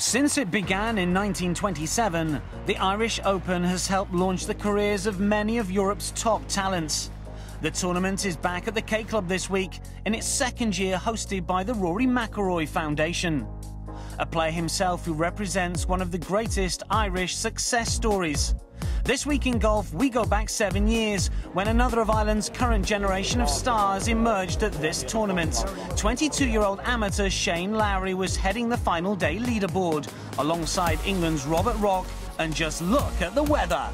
Since it began in 1927, the Irish Open has helped launch the careers of many of Europe's top talents. The tournament is back at the K Club this week in its second year hosted by the Rory McIlroy Foundation. A player himself who represents one of the greatest Irish success stories. This week in golf, we go back seven years when another of Ireland's current generation of stars emerged at this tournament. 22 year old amateur Shane Lowry was heading the final day leaderboard alongside England's Robert Rock, and just look at the weather.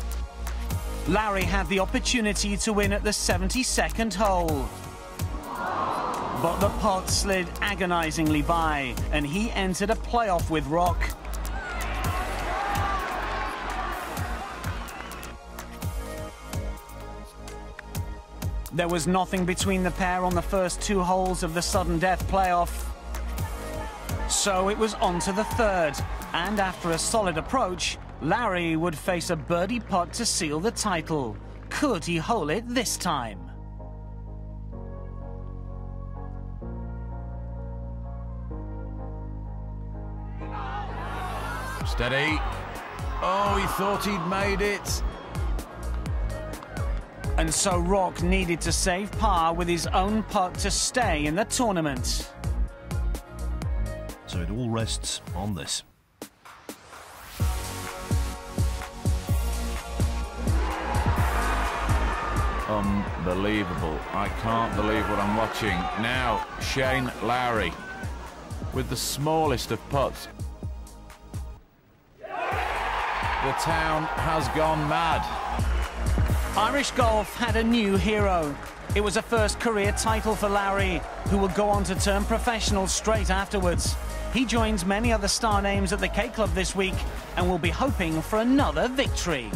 Lowry had the opportunity to win at the 72nd hole. But the putt slid agonisingly by, and he entered a playoff with Rock. There was nothing between the pair on the first two holes of the sudden death playoff. So it was on to the third, and after a solid approach, Lowry would face a birdie putt to seal the title. Could he hole it this time? Steady. Oh, he thought he'd made it. And so Rock needed to save par with his own putt to stay in the tournament. So it all rests on this. Unbelievable. I can't believe what I'm watching. Now, Shane Lowry with the smallest of putts. The town has gone mad. Irish golf had a new hero. It was a first career title for Lowry, who would go on to turn professional straight afterwards. He joins many other star names at the K Club this week and will be hoping for another victory.